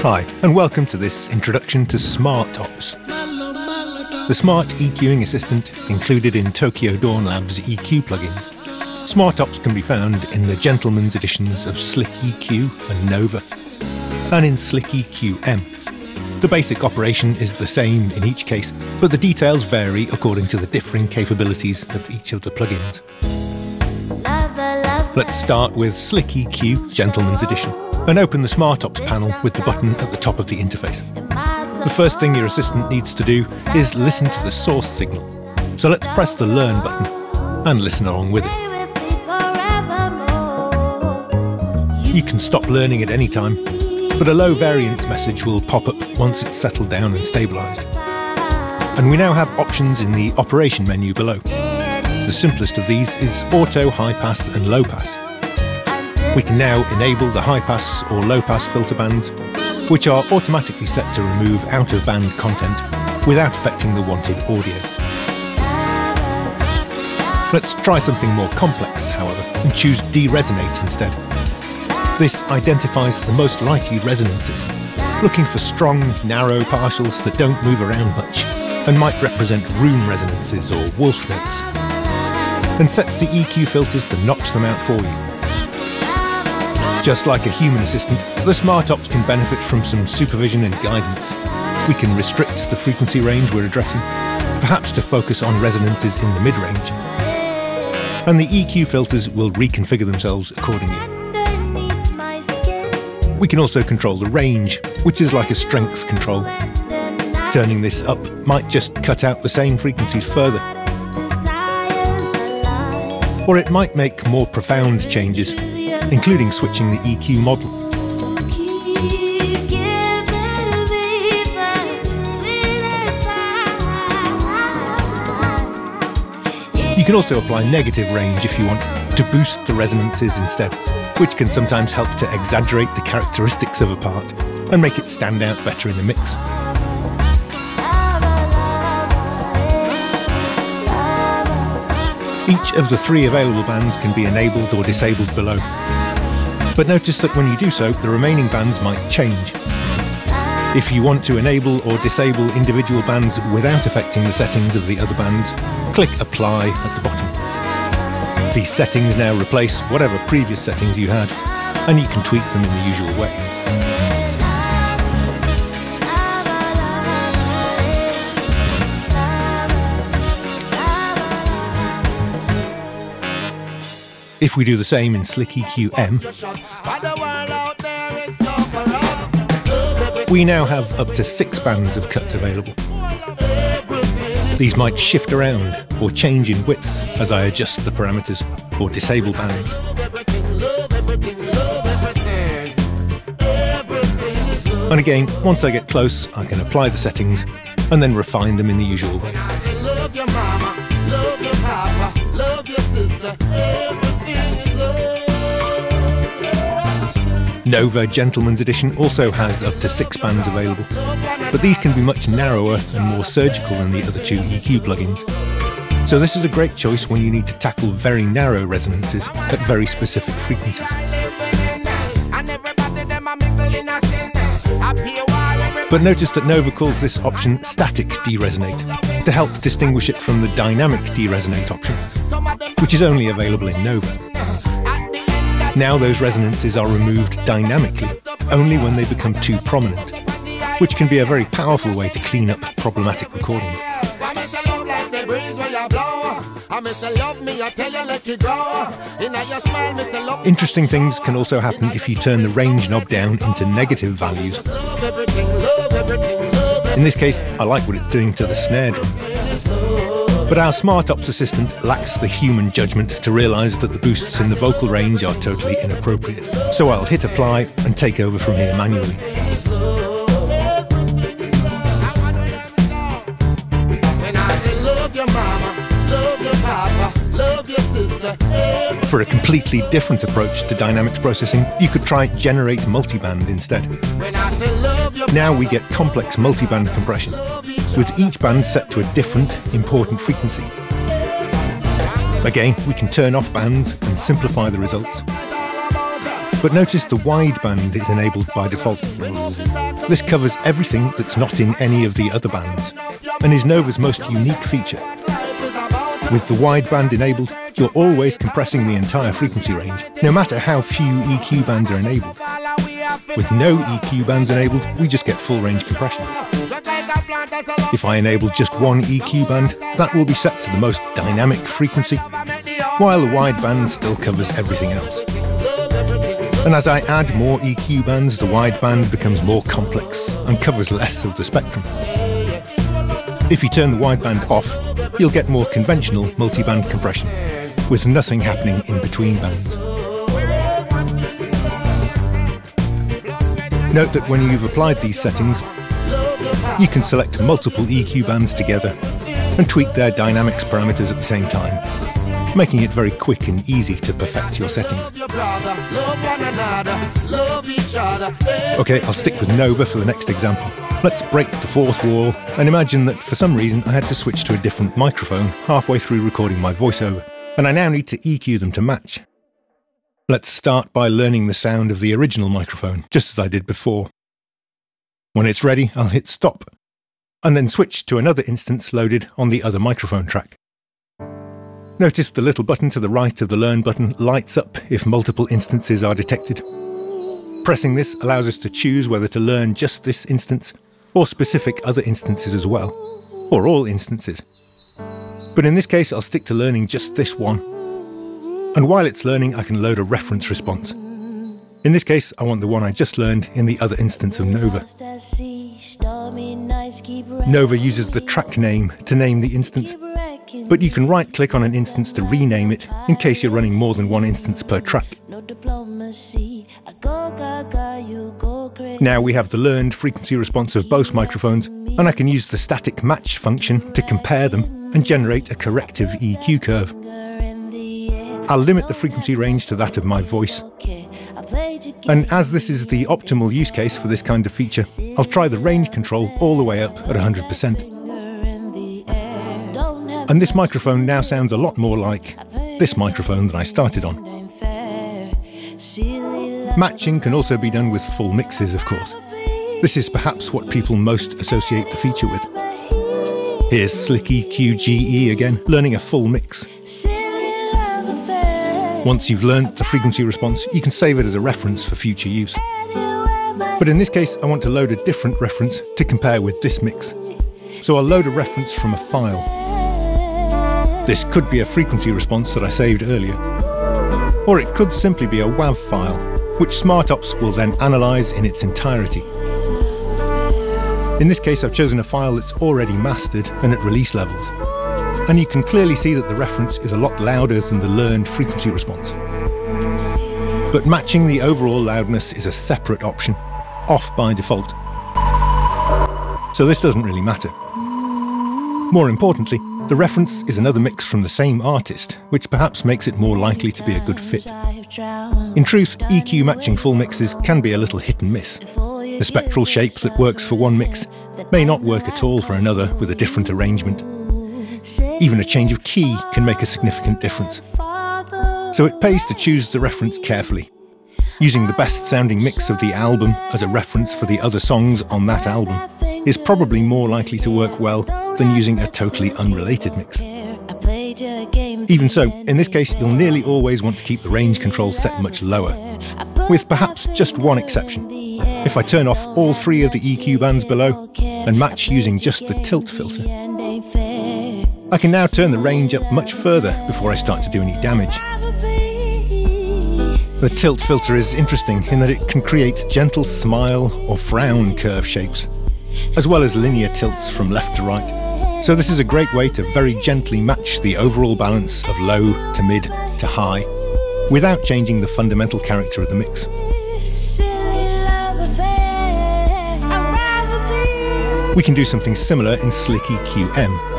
Hi, and welcome to this introduction to Smart Ops. The Smart EQing Assistant included in Tokyo Dawn Labs EQ plugins. Smart Ops can be found in the Gentleman's editions of Slick EQ and Nova, and in Slick EQ M. The basic operation is the same in each case, but the details vary according to the differing capabilities of each of the plugins. Let's start with Slick EQ Gentleman's Edition and open the Smart Ops panel with the button at the top of the interface. The first thing your assistant needs to do is listen to the source signal. So let's press the Learn button and listen along with it. You can stop learning at any time, but a low variance message will pop up once it's settled down and stabilised. And we now have options in the operation menu below. The simplest of these is auto high pass and low pass. We can now enable the high pass or low pass filter bands, which are automatically set to remove out of band content without affecting the wanted audio. Let's try something more complex, however, and choose deresonate instead. This identifies the most likely resonances, looking for strong, narrow partials that don't move around much and might represent room resonances or wolf notes, and sets the EQ filters to notch them out for you. Just like a human assistant, the Smart Ops can benefit from some supervision and guidance. We can restrict the frequency range we're addressing, perhaps to focus on resonances in the mid-range. And the EQ filters will reconfigure themselves accordingly. We can also control the range, which is like a strength control. Turning this up might just cut out the same frequencies further. Or it might make more profound changes including switching the EQ model. You can also apply negative range if you want, to boost the resonances instead, which can sometimes help to exaggerate the characteristics of a part and make it stand out better in the mix. Each of the three available bands can be enabled or disabled below. But notice that when you do so, the remaining bands might change. If you want to enable or disable individual bands without affecting the settings of the other bands, click Apply at the bottom. These settings now replace whatever previous settings you had, and you can tweak them in the usual way. If we do the same in Slick EQ-M, we now have up to six bands of cut available. These might shift around or change in width as I adjust the parameters or disable bands. And again, once I get close, I can apply the settings and then refine them in the usual way. Nova Gentleman's Edition also has up to six bands available, but these can be much narrower and more surgical than the other two EQ plugins. So this is a great choice when you need to tackle very narrow resonances at very specific frequencies. But notice that Nova calls this option static deresonate to help distinguish it from the dynamic deresonate option, which is only available in Nova. Now those resonances are removed dynamically, only when they become too prominent, which can be a very powerful way to clean up problematic recording. Interesting things can also happen if you turn the range knob down into negative values. In this case, I like what it's doing to the snare drum. But our Smart Ops assistant lacks the human judgment to realise that the boosts in the vocal range are totally inappropriate. So I'll hit apply and take over from here manually. For a completely different approach to dynamics processing, you could try Generate Multiband instead. Now we get complex multiband compression, with each band set to a different, important frequency. Again, we can turn off bands and simplify the results. But notice the wide band is enabled by default. This covers everything that's not in any of the other bands, and is Nova's most unique feature. With the wide band enabled, you're always compressing the entire frequency range, no matter how few EQ bands are enabled. With no EQ bands enabled, we just get full range compression. If I enable just one EQ band, that will be set to the most dynamic frequency, while the wideband still covers everything else. And as I add more EQ bands, the wideband becomes more complex and covers less of the spectrum. If you turn the wideband off, you'll get more conventional multiband compression, with nothing happening in between bands. Note that when you've applied these settings, you can select multiple EQ bands together and tweak their dynamics parameters at the same time, making it very quick and easy to perfect your settings. Okay, I'll stick with Nova for the next example. Let's break the fourth wall and imagine that for some reason I had to switch to a different microphone halfway through recording my voiceover, and I now need to EQ them to match. Let's start by learning the sound of the original microphone, just as I did before. When it's ready, I'll hit stop, and then switch to another instance loaded on the other microphone track. Notice the little button to the right of the Learn button lights up if multiple instances are detected. Pressing this allows us to choose whether to learn just this instance, or specific other instances as well, or all instances. But in this case, I'll stick to learning just this one and while it's learning, I can load a reference response. In this case, I want the one I just learned in the other instance of Nova. Nova uses the track name to name the instance, but you can right click on an instance to rename it in case you're running more than one instance per track. Now we have the learned frequency response of both microphones, and I can use the static match function to compare them and generate a corrective EQ curve. I'll limit the frequency range to that of my voice. And as this is the optimal use case for this kind of feature, I'll try the range control all the way up at 100%. And this microphone now sounds a lot more like this microphone that I started on. Matching can also be done with full mixes, of course. This is perhaps what people most associate the feature with. Here's SlickEQ GE again, learning a full mix. Once you've learnt the frequency response, you can save it as a reference for future use. But in this case, I want to load a different reference to compare with this mix. So I'll load a reference from a file. This could be a frequency response that I saved earlier. Or it could simply be a WAV file, which SmartOps will then analyse in its entirety. In this case, I've chosen a file that's already mastered and at release levels and you can clearly see that the reference is a lot louder than the learned frequency response. But matching the overall loudness is a separate option, off by default. So this doesn't really matter. More importantly, the reference is another mix from the same artist, which perhaps makes it more likely to be a good fit. In truth, EQ matching full mixes can be a little hit and miss. The spectral shape that works for one mix may not work at all for another with a different arrangement. Even a change of key can make a significant difference. So it pays to choose the reference carefully, using the best sounding mix of the album as a reference for the other songs on that album is probably more likely to work well than using a totally unrelated mix. Even so, in this case, you'll nearly always want to keep the range control set much lower, with perhaps just one exception. If I turn off all three of the EQ bands below and match using just the tilt filter, I can now turn the range up much further before I start to do any damage. The tilt filter is interesting in that it can create gentle smile or frown curve shapes, as well as linear tilts from left to right. So this is a great way to very gently match the overall balance of low to mid to high, without changing the fundamental character of the mix. We can do something similar in SlickEQ M,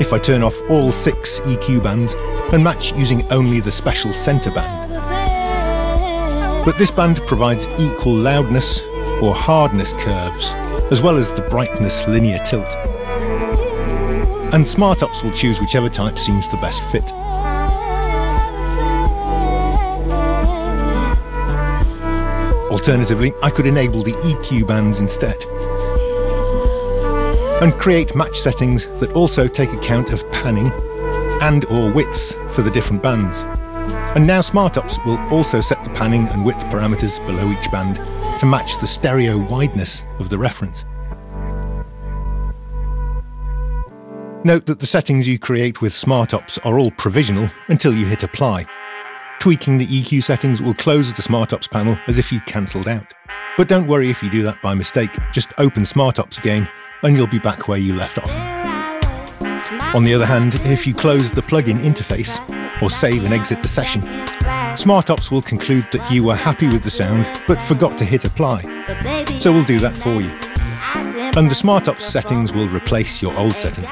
if I turn off all six EQ bands and match using only the special centre band. But this band provides equal loudness or hardness curves, as well as the brightness linear tilt. And SmartOps will choose whichever type seems the best fit. Alternatively, I could enable the EQ bands instead and create match settings that also take account of panning and or width for the different bands. And now SmartOps will also set the panning and width parameters below each band to match the stereo wideness of the reference. Note that the settings you create with SmartOps are all provisional until you hit apply. Tweaking the EQ settings will close the SmartOps panel as if you cancelled out. But don't worry if you do that by mistake, just open SmartOps again and you'll be back where you left off. On the other hand, if you close the plugin interface or save and exit the session, SmartOps will conclude that you were happy with the sound but forgot to hit apply. So we'll do that for you. And the SmartOps settings will replace your old settings.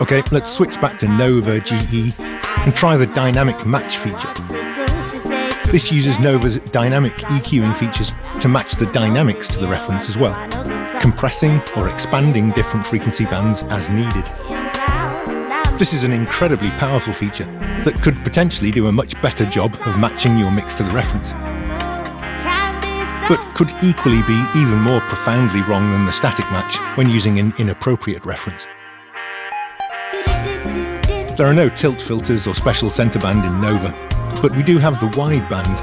Okay, let's switch back to Nova GE and try the dynamic match feature. This uses Nova's dynamic EQing features to match the dynamics to the reference as well, compressing or expanding different frequency bands as needed. This is an incredibly powerful feature that could potentially do a much better job of matching your mix to the reference, but could equally be even more profoundly wrong than the static match when using an inappropriate reference. There are no tilt filters or special centre band in Nova, but we do have the wideband.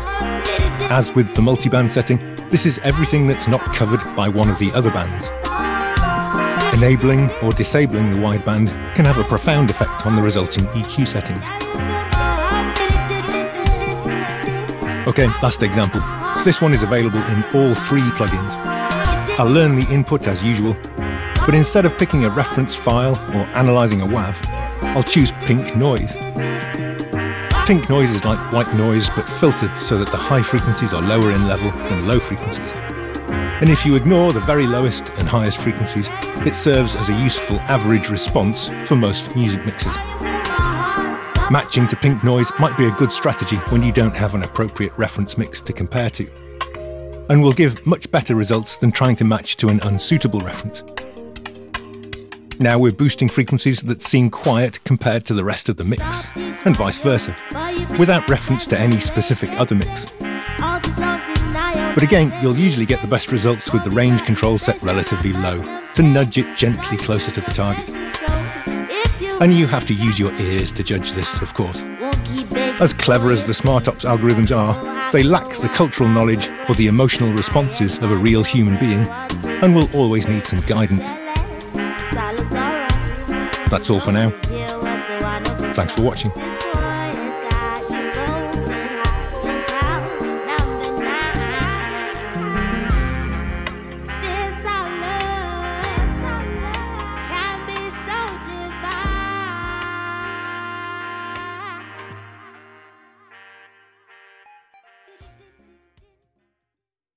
As with the multiband setting, this is everything that's not covered by one of the other bands. Enabling or disabling the wideband can have a profound effect on the resulting EQ settings. Okay, last example. This one is available in all three plugins. I'll learn the input as usual, but instead of picking a reference file or analysing a WAV, I'll choose pink noise. Pink noise is like white noise but filtered so that the high frequencies are lower in level than low frequencies. And if you ignore the very lowest and highest frequencies, it serves as a useful average response for most music mixes. Matching to pink noise might be a good strategy when you don't have an appropriate reference mix to compare to, and will give much better results than trying to match to an unsuitable reference. Now we're boosting frequencies that seem quiet compared to the rest of the mix, and vice versa, without reference to any specific other mix. But again, you'll usually get the best results with the range control set relatively low, to nudge it gently closer to the target. And you have to use your ears to judge this, of course. As clever as the SmartOps algorithms are, they lack the cultural knowledge or the emotional responses of a real human being, and will always need some guidance. That's all for now. Thanks for watching.